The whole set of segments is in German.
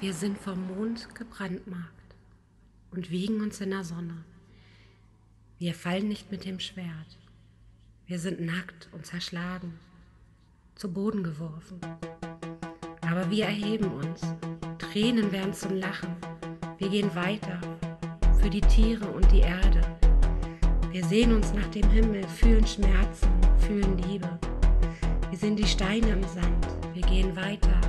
Wir sind vom Mond gebrandmarkt und wiegen uns in der Sonne. Wir fallen nicht mit dem Schwert. Wir sind nackt und zerschlagen, zu Boden geworfen. Aber wir erheben uns. Tränen werden zum Lachen. Wir gehen weiter für die Tiere und die Erde. Wir sehen uns nach dem Himmel, fühlen Schmerzen, fühlen Liebe. Wir sind die Steine im Sand. Wir gehen weiter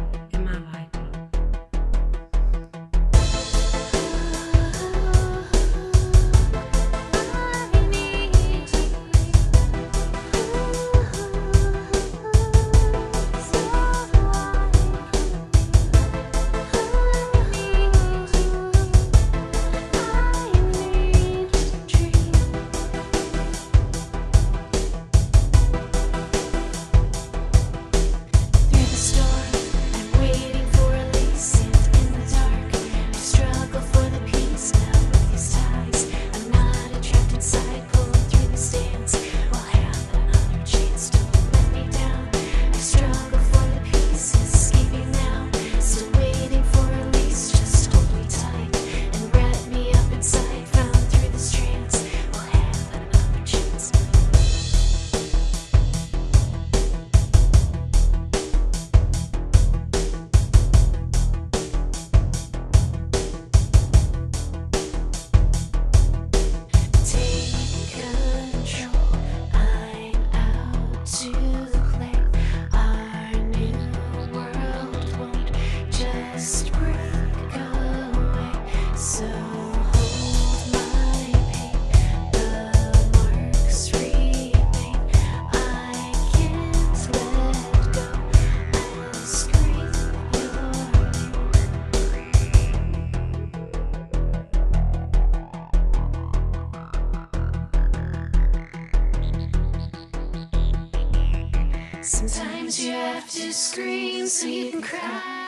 Sometimes you have to scream so you can cry.